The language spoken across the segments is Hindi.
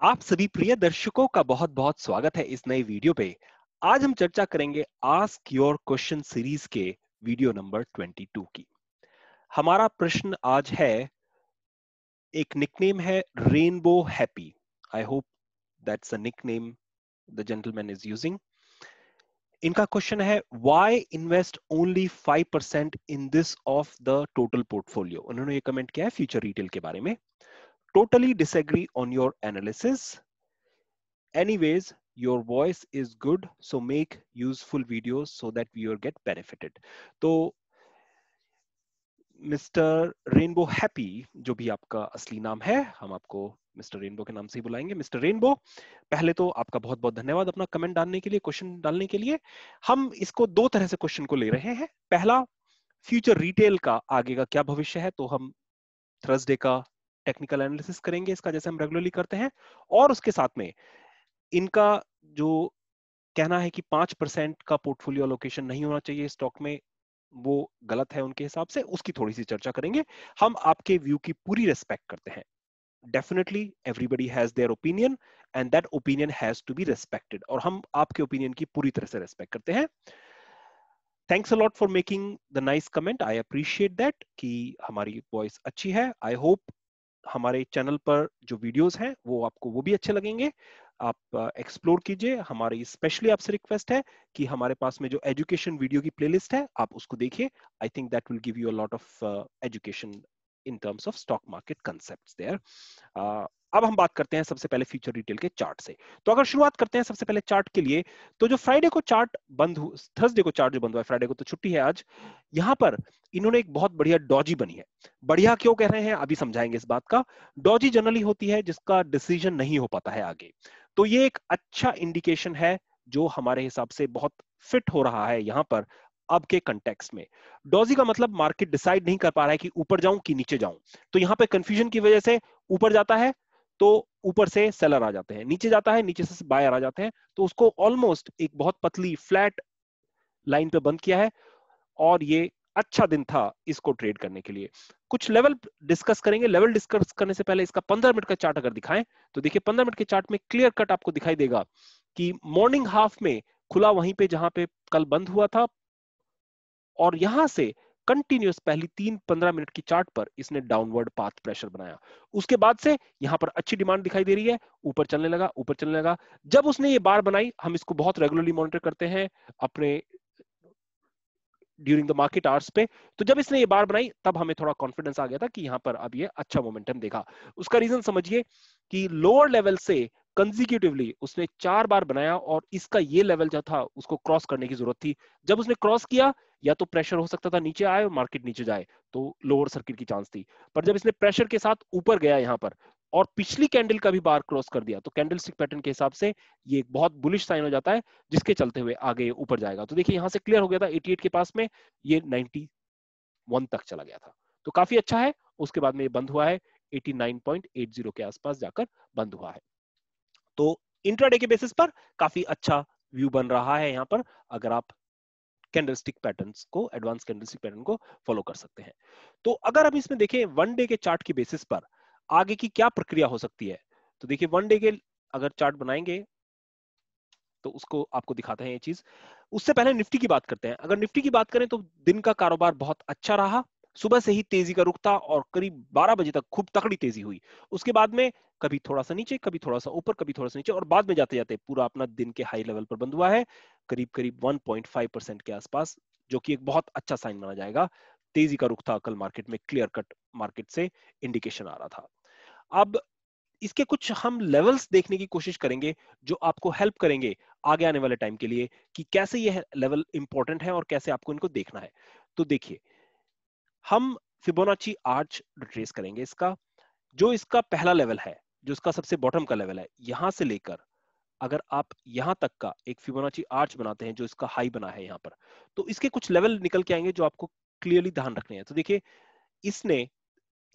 आप सभी प्रिय दर्शकों का बहुत बहुत स्वागत है इस नए वीडियो पे। आज हम चर्चा करेंगे आस्क योर क्वेश्चन सीरीज़ के वीडियो नंबर 22 की। हमारा प्रश्न आज है, एक निकनेम है rainbow happy I hope that's a nickname the gentleman is using इनका क्वेश्चन है why invest only 5% in this of the total portfolio उन्होंने ये कमेंट किया है फ्यूचर रिटेल के बारे में। Totally disagree on your analysis. Anyways, your voice is good, so make useful videos so that viewer get benefited. तो मिस्टर रेनबो हैप्पी जो भी आपका असली नाम है हम आपको मिस्टर रेनबो के नाम से ही बुलाएँगे मिस्टर रेनबो पहले तो आपका बहुत बहुत धन्यवाद अपना कमेंट डालने के लिए क्वेश्चन डालने के लिए हम इसको दो तरह से क्वेश्चन को ले रहे हैं पहला फ्यूचर रिटेल का आगे का क्या भविष्य है तो हम थर्सडे का टेक्निकल एनालिसिस करेंगे इसका, जैसे हम रेगुलरली करते हैं, और उसके साथ में इनका जो कहना है कि पाँच परसेंट का पोर्टफोलियो लोकेशन नहीं होना चाहिए स्टॉक में, वो गलत है उनके हिसाब से, उसकी थोड़ी सी चर्चा करेंगे। हम आपके व्यू की पूरी रेस्पेक्ट करते हैं। Definitely everybody has their opinion and that opinion has to be respected और हम आपके ओपिनियन की पूरी तरह से रेस्पेक्ट करते हैं। Thanks a lot for making the nice comment I appreciate that कि हमारी वॉइस अच्छी है। आई होप हमारे चैनल पर जो वीडियोस हैं वो आपको वो भी अच्छे लगेंगे। आप एक्सप्लोर uh, कीजिए। हमारी स्पेशली आपसे रिक्वेस्ट है कि हमारे पास में जो एजुकेशन वीडियो की प्लेलिस्ट है आप उसको देखिए। I think that will give you a lot of education in terms of stock market there. There. अब हम बात करते हैं सबसे पहले फ्यूचर रिटेल के चार्ट से। तो अगर शुरुआत करते हैं सबसे पहले चार्ट के लिए तो जो फ्राइडे को चार्ट बंद थर्सडे को चार्ट जो बंद हुआ है फ्राइडे को तो छुट्टी है आज, यहाँ पर इन्होंने एक बहुत बढ़िया डॉजी बनी है। बढ़िया क्यों कह रहे हैं, अभी समझाएँगे इस बात का। डॉजी जनरली होती है जिसका डिसीज़न नहीं हो पाता है आगे। तो ये एक अच्छा इंडिकेशन है जो हमारे हिसाब से बहुत फिट हो रहा है यहाँ पर अब के कंटेक्स्ट में। डॉजी का मतलब मार्केट डिसाइड नहीं कर पा रहा है कि ऊपर जाऊँ कि नीचे जाऊँ। तो यहाँ पे कंफ्यूजन की वजह से ऊपर जाता है तो ऊपर से सेलर आ जाते हैं। नीचे जाता है, नीचे से बायर आ जाते हैं। तो उसको ऑलमोस्ट एक बहुत पतली फ्लैट लाइन पे बंद किया है और ये अच्छा दिन था इसको ट्रेड करने के लिए। कुछ लेवल डिस्कस करेंगे। लेवल डिस्कस करने से पहले इसका पंद्रह मिनट का चार्ट अगर दिखाएँ तो देखिए पंद्रह मिनट के चार्ट में क्लियर कट आपको दिखाई देगा कि मॉर्निंग हाफ़ में खुला वहीं पे जहाँ पे कल बंद हुआ था और यहाँ से कंटिन्यूस पहली तीन पंद्रह मिनट की चार्ट पर इसने डाउनवर्ड पाथ प्रेशर बनाया। उसके बाद से यहाँ पर अच्छी डिमांड दिखाई दे रही है, ऊपर चलने लगा, ऊपर चलने लगा। जब उसने ये बार बनाई, हम इसको बहुत रेगुलरली मॉनिटर करते हैं अपने ड्यूरिंग द मार्केट आवर्स पे। तो जब इसने ये बार बनाई, तब हमें थोड़ा कॉन्फिडेंस आ गया था कि यहाँ पर अब ये अच्छा मोमेंटम देखा। उसका रीजन समझिए कि लोअर लेवल से कंजिक्यूटिवली उसने चार बार बनाया और इसका ये लेवल जो था, उसको क्रॉस करने की ज़रूरत थी। जब उसने क्रॉस किया, या तो प्रेशर हो सकता था नीचे आए और मार्केट नीचे जाए तो लोअर सर्किट की चांस थी। पर जब इसने प्रेशर के साथ ऊपर गया यहाँ पर, और पिछली कैंडल का भी बार क्रॉस कर दिया तो कैंडल स्टिक पैटर्न के हिसाब से ये एक बहुत बुलिश साइन हो जाता है, जिसके चलते हुए आगे ऊपर जाएगा। तो देखिए, यहाँ से क्लियर हो गया था 88 के पास में, ये 91 तक चला गया था। तो काफ़ी अच्छा है, उसके बाद में ये बंद हुआ है 89.80 के आसपास जाकर बंद हुआ है। तो इंट्राडे के बेसिस पर काफ़ी अच्छा व्यू बन रहा है यहाँ पर, अगर आप कैंडलस्टिक पैटर्न्स को एडवांस कैंडलस्टिक पैटर्न को फॉलो कर सकते हैं। तो अगर हम इसमें देखें वन डे के चार्ट की बेसिस पर आगे की क्या प्रक्रिया हो सकती है तो देखिए वन डे के अगर चार्ट बनाएँगे तो उसको आपको दिखाते हैं ये चीज़। उससे पहले निफ्टी की बात करते हैं। अगर निफ्टी की बात करें तो दिन का कारोबार बहुत अच्छा रहा सुबह से ही तेज़ी का रुख था और करीब 12 बजे तक खूब तकड़ी तेज़ी हुई। उसके बाद में कभी थोड़ा सा नीचे, कभी थोड़ा सा ऊपर, कभी थोड़ा सा नीचे और बाद में जाते जाते पूरा अपना दिन के हाई लेवल पर बंद हुआ है। करीब करीब 1.5 परसेंट के आसपास, जो कि एक बहुत अच्छा साइन माना जाएगा। तेज़ी का रुख था कल मार्केट में क्लियर कट मार्केट से इंडिकेशन आ रहा था। अब इसके कुछ हम लेवल्स देखने की कोशिश करेंगे, जो आपको हेल्प करेंगे आगे आने वाले टाइम के लिए कि कैसे ये लेवल इंपॉर्टेंट है और कैसे आपको इनको देखना है। तो देखिए हम फिबोनाची आर्च ट्रेस करेंगे इसका, जो इसका पहला लेवल है, जो इसका सबसे बॉटम का लेवल है, यहाँ से लेकर अगर आप यहाँ तक का एक फिबोनाची आर्च बनाते हैं, जो इसका हाई बना है यहाँ पर तो इसके कुछ लेवल निकल के आएँगे जो आपको क्लियरली ध्यान रखने हैं। तो देखिए, इसने,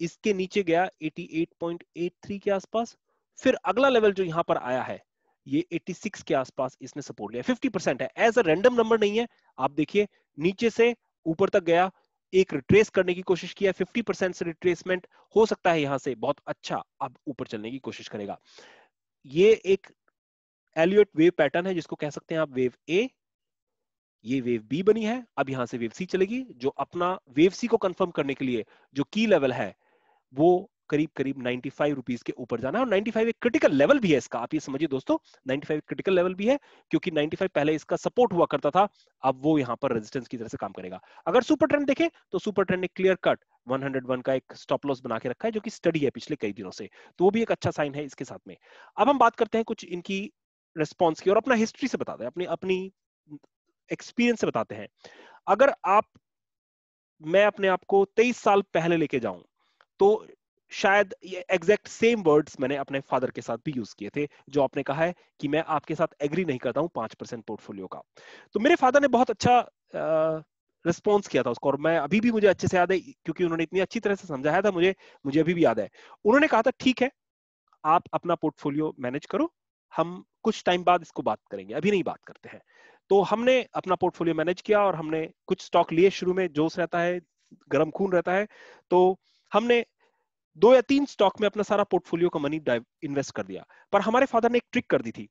इसके नीचे गया 88.83 के आसपास, फिर अगला लेवल जो यहाँ पर आया है, ये 86 के आसपास इसने सपोर्ट लिया। 50 परसेंट है एज अ रैंडम नंबर नहीं है, आप देखिए, नीचे से ऊपर तक गया एक रिट्रेस करने की कोशिश किया 50 परसेंट से रिट्रेसमेंट हो सकता है यहाँ से, बहुत अच्छा अब ऊपर चलने की कोशिश करेगा। ये एक एलियट वेव पैटर्न है, जिसको कह सकते हैं आप वेव ए ये वेव बी बनी है, अब यहाँ से वेव सी चलेगी, जो अपना वेव सी को कंफर्म करने के लिए जो की लेवल है, वो करीब करीब 95 रुपीस के ऊपर जाना है। और 95 एक क्रिटिकल लेवल भी है इसका। आप ये समझिए दोस्तों 95 क्रिटिकल लेवल भी है, क्योंकि 95 पहले इसका सपोर्ट हुआ करता था, अब वो यहाँ पर रेजिस्टेंस की तरह से काम करेगा। अगर सुपर ट्रेंड देखें तो सुपर ट्रेंड ने क्लियर कट 101 का एक स्टॉप लॉस बना के रखा है, जो कि स्टडी है पिछले कई दिनों से। तो वो भी एक अच्छा साइन है इसके साथ में। अब हम बात करते हैं कुछ इनकी रिस्पॉन्स की, और अपना हिस्ट्री से बताते हैं, अपनी अपनी एक्सपीरियंस से बताते हैं। अगर आप, मैं अपने आप को 23 साल पहले लेके जाऊँ तो शायद ये एग्जैक्ट सेम वर्ड्स मैंने अपने फादर के साथ भी यूज़ किए थे, जो आपने कहा है कि मैं आपके साथ एग्री नहीं करता हूँ पाँच परसेंट पोर्टफोलियो का। तो मेरे फादर ने बहुत अच्छा रिस्पॉन्स किया था उसको और मैं अभी भी मुझे अच्छे से याद है, क्योंकि उन्होंने इतनी अच्छी तरह से समझाया था मुझे मुझे अभी भी याद है। उन्होंने कहा था, ठीक है, आप अपना पोर्टफोलियो मैनेज करो, हम कुछ टाइम बाद इसको बात करेंगे, अभी नहीं बात करते हैं। तो हमने अपना पोर्टफोलियो मैनेज किया और हमने कुछ स्टॉक लिए शुरू में, जोश रहता है, गर्म खून रहता है। तो हमने दो या तीन स्टॉक में अपना सारा पोर्टफोलियो का मनी इन्वेस्ट कर दिया। पर हमारे फादर ने एक ट्रिक कर दी थी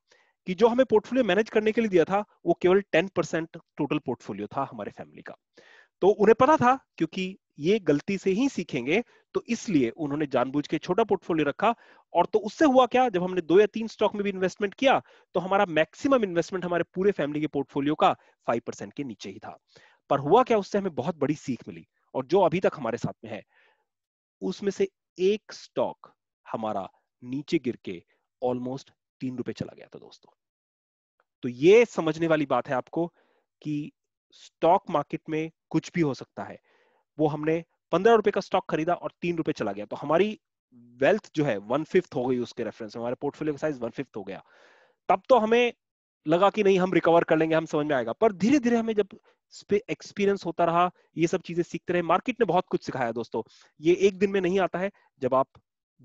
कि जो हमें पोर्टफोलियो मैनेज करने के लिए दिया था, वो केवल टेन परसेंट टोटल पोर्टफोलियो था हमारे फैमिली का। तो उन्हें पता था, क्योंकि ये गलती से ही सीखेंगे तो इसलिए उन्होंने जानबूझ के छोटा पोर्टफोलियो रखा। और तो उससे हुआ क्या, जब हमने दो या तीन स्टॉक में भी इन्वेस्टमेंट किया तो हमारा मैक्सिमम इन्वेस्टमेंट हमारे पूरे फैमिली के पोर्टफोलियो का फाइव परसेंट के नीचे ही था। पर हुआ क्या, उससे हमें बहुत बड़ी सीख मिली, और जो अभी तक हमारे साथ में है, उसमें से एक स्टॉक हमारा नीचे गिर के ऑलमोस्ट तीन रुपए चला गया था दोस्तों। तो ये समझने वाली बात है आपको कि स्टॉक मार्केट में कुछ भी हो सकता है। वो हमने पंद्रह रुपए का स्टॉक खरीदा और तीन रुपए चला गया। तो हमारी वेल्थ जो है वन फिफ्थ हो गई उसके रेफरेंस में। हमारे पोर्टफोलियो का साइज़ वन फिफ्थ हो गया। तब तो हमें लगा कि नहीं, हम रिकवर कर लेंगे, हम समझ में आएगा। पर धीरे धीरे हमें जब एक्सपीरियंस होता रहा, ये सब चीज़ें सीखते रहे। मार्केट ने बहुत कुछ सिखाया दोस्तों। ये एक दिन में नहीं आता है, जब आप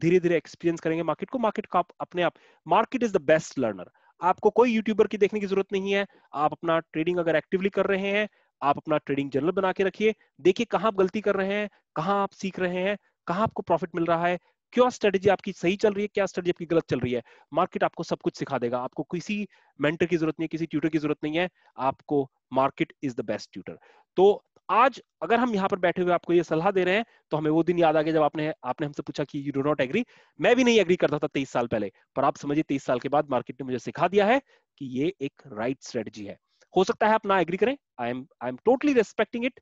धीरे धीरे एक्सपीरियंस करेंगे मार्केट को मार्केट को आप अपने आप market is the best learner आपको कोई यूट्यूबर की देखने की ज़रूरत नहीं है। आप अपना ट्रेडिंग अगर एक्टिवली कर रहे हैं, आप अपना ट्रेडिंग जर्नल बना के रखिए। देखिए कहाँ आप गलती कर रहे हैं, कहाँ आप सीख रहे हैं, कहाँ आपको प्रॉफिट मिल रहा है क्या स्ट्रेटेजी आपकी सही चल रही है, क्या स्ट्रेटेजी आपकी गलत चल रही है? मार्केट आपको सब कुछ सिखा देगा। आपको किसी मेंटर की ज़रूरत नहीं है, किसी ट्यूटर की ज़रूरत नहीं है। आपको market is the best tutor तो आज अगर हम यहाँ पर बैठे हुए आपको ये सलाह दे रहे हैं तो हमें वो दिन याद आ गया जब आपने आपने हमसे पूछा कि यू डो नॉट एग्री मैं भी नहीं एग्री करता था तेईस साल पहले, पर आप समझिए तेईस साल के बाद मार्केट ने मुझे सिखा दिया है कि ये एक राइट right स्ट्रेटजी है। हो सकता है आप ना एग्री करें। I am I am totally respecting it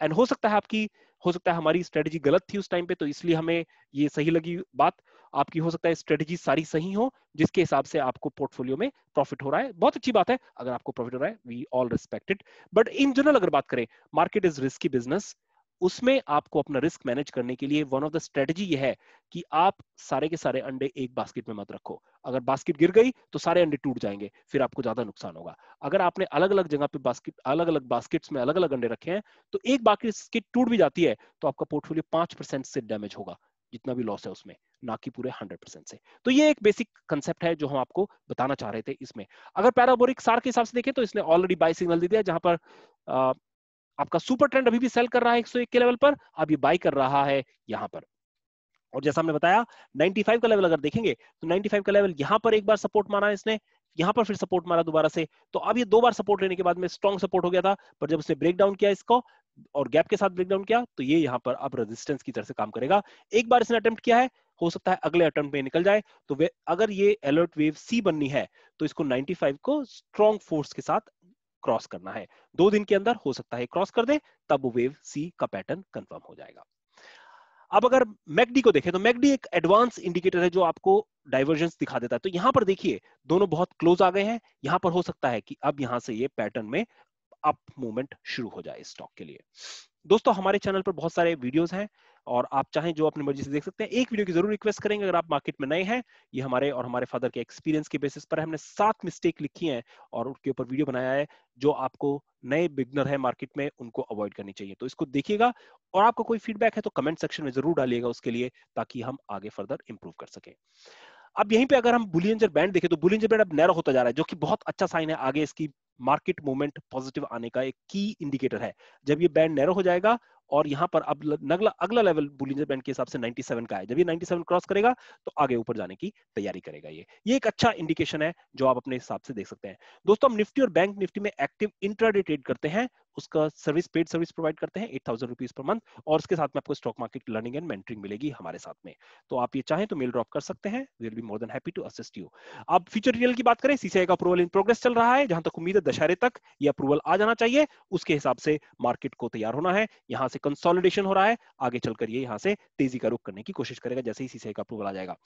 and हो सकता है आपकी हो सकता है हमारी स्ट्रेटेजी गलत थी उस टाइम पे तो इसलिए हमें ये सही लगी बात। आपकी हो सकता है स्ट्रेटेजी सारी सही हो, जिसके हिसाब से आपको पोर्टफोलियो में प्रॉफिट हो रहा है। बहुत अच्छी बात है, अगर आपको प्रॉफिट हो रहा है we all respected but in general अगर बात करें मार्केट इज़ रिस्की बिज़नेस उसमें आपको अपना रिस्क मैनेज करने के लिए वन ऑफ़ द स्ट्रेटजी ये है कि आप सारे के सारे अंडे एक बास्केट में मत रखो। अगर बास्केट गिर गई तो सारे अंडे टूट जाएँगे, फिर आपको ज़्यादा नुकसान होगा। अगर आपने अलग अलग जगह पे बास्केट अलग अलग बास्केट्स में अलग अलग अंडे रखे हैं तो एक बास्केट टूट भी जाती है तो आपका पोर्टफोलियो पाँच से डैमेज होगा, जितना भी लॉस है उसमें, ना कि पूरे हंड्रेड परसेंट से। तो ये एक बेसिक कंसेप्ट है जो हम आपको बताना चाह रहे थे इसमें। अगर पैराबोरिक सार के हिसाब से देखें तो इसने ऑलरेडी बाई सिग्नल दे दिया, जहाँ पर आपका सुपर ट्रेंड अभी भी सेल कर रहा है 101 के लेवल पर, अब ये बाई कर रहा है यहाँ पर। और जैसा हमने बताया 95 का लेवल अगर देखेंगे तो 95 का लेवल यहाँ पर एक बार सपोर्ट मारा इसने, यहाँ पर फिर सपोर्ट मारा दोबारा से। तो अब ये दो बार सपोर्ट लेने के बाद में स्ट्रॉन्ग सपोर्ट हो गया था, पर जब उसने ब्रेक डाउन किया इसको, और गैप के साथ ब्रेक डाउन किया तो ये यहाँ पर अब रेजिस्टेंस की तरह से काम करेगा। एक बार इसने अटेम्प्ट किया है, हो सकता है अगले अटेम्प्ट में निकल जाए। तो अगर ये अलर्ट वेव सी बननी है तो इसको 95 को स्ट्रॉन्ग फोर्स के साथ क्रॉस करना है। दो दिन के अंदर हो सकता है क्रॉस कर दे, तब वेव सी का पैटर्न कंफर्म हो जाएगा। अब अगर मैकडी को देखें तो मैकडी एक एडवांस इंडिकेटर है जो आपको डाइवर्जेंस दिखा देता है। तो यहाँ पर देखिए, दोनों बहुत क्लोज आ गए हैं। यहाँ पर हो सकता है कि अब यहाँ से ये पैटर्न में अप मूवमेंट शुरू हो जाए स्टॉक के लिए। दोस्तों, हमारे चैनल पर बहुत सारे वीडियोस हैं और आप चाहें जो अपनी मर्ज़ी से देख सकते हैं, एक वीडियो की ज़रूर रिक्वेस्ट करेंगे, अगर आप मार्केट में नए हैं, ये हमारे और हमारे फादर के एक्सपीरियंस के बेसिस पर हमने सात मिस्टेक लिखी हैं और उनके ऊपर वीडियो बनाया है, जो आपको नए बिगनर है मार्केट में, उनको अवॉइड करनी चाहिए। तो इसको देखिएगा और आपका कोई फीडबैक है तो कमेंट सेक्शन में ज़रूर डालिएगा उसके लिए, ताकि हम आगे फर्दर इंप्रूव कर सके। अब यहीं पे अगर हम बुलियंजर बैंड देखें तो बुलियंजर बैंड अब नैरो होता जा रहा है, जो कि बहुत अच्छा साइन है। आगे इसकी मार्केट मूवमेंट पॉजिटिव आने का एक की इंडिकेटर है। जब ये बैंड नैरो हो जाएगा और यहाँ पर अब अगला अगला लेवल बुलिंजर बैंड के हिसाब से 97 का है। जब ये 97 क्रॉस करेगा तो आगे ऊपर जाने की तैयारी करेगा ये। ये एक अच्छा इंडिकेशन है, जो आप अपने हिसाब से देख सकते हैं। दोस्तों, हम निफ्टी और बैंक निफ्टी में एक्टिव इंट्राडे ट्रेड करते हैं। उसका सर्विस पेड सर्विस प्रोवाइड करते हैं eight thousand rupees per month और उसके साथ में आपको stock market learning and mentoring मिलेगी हमारे साथ में। तो आप ये चाहें तो मेल ड्रॉप कर सकते हैं। Will be more than happy to assist you अब फ्यूचर रियल की बात करें सीसीआई का अप्रूवल इन प्रोग्रेस चल रहा है। जहाँ तक उम्मीद है, दशहरे तक ये अप्रूवल आ जाना चाहिए। उसके हिसाब से मार्केट को तैयार होना है। यहाँ से कंसोलिडेशन हो रहा है, आगे चलकर ये यहाँ से तेज़ी का रुख करने की कोशिश करेगा, जैसे ही सीसीआई का अप्रूवल आ जाएगा।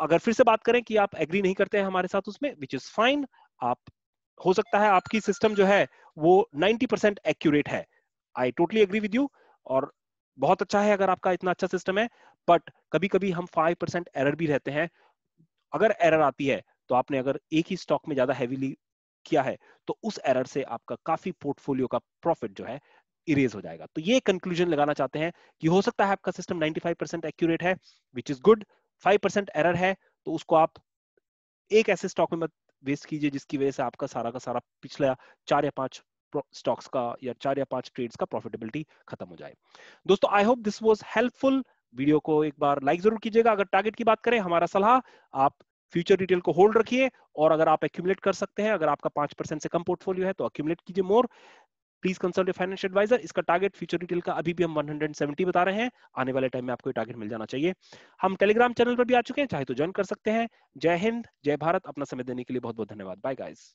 अगर फिर से बात करें कि आप एग्री नहीं करते हैं हमारे साथ उसमें विच इज़ फाइन आप, हो सकता है आपकी सिस्टम जो है, वो 90 परसेंट एक्यूरेट है। I totally agree with you और बहुत अच्छा है अगर आपका इतना अच्छा सिस्टम है बट कभी कभी हम फाइव परसेंट एरर भी रहते हैं। अगर एरर आती है तो आपने अगर एक ही स्टॉक में ज़्यादा हैवीली किया है तो उस एरर से आपका काफ़ी पोर्टफोलियो का प्रॉफिट जो है इरेज हो जाएगा। तो ये कंक्लूजन लगाना चाहते हैं कि हो सकता है आपका सिस्टम 95 परसेंट एक्यूरेट है which is good 5 percent error है तो उसको आप एक ऐसे स्टॉक में मत वेस्ट कीजिए जिसकी वजह से आपका सारा का सारा पिछला चार या पाँच स्टॉक्स का या चार या पाँच ट्रेड्स का प्रॉफिटेबिलिटी खत्म हो जाए। दोस्तों I hope this was helpful video को एक बार लाइक ज़रूर कीजिएगा। अगर टारगेट की बात करें, हमारा सलाह, आप फ्यूचर डिटेल को होल्ड रखिए और अगर आप एक्यूमुलेट कर सकते हैं, अगर आपका पाँच परसेंट से कम पोर्टफोलियो है तो एक्यूमुलेट कीजिए more please consult financial advisor इसका टारगेट फ्यूचर डिटेल का अभी भी हम 170 बता रहे हैं। आने वाले टाइम में आपको टारगेट मिल जाना चाहिए। हम टेलीग्राम चैनल पर भी आ चुके हैं, चाहे तो ज्वाइन कर सकते हैं। जय हिंद, जय भारत। अपना समय देने के लिए बहुत बहुत धन्यवाद। Bye guys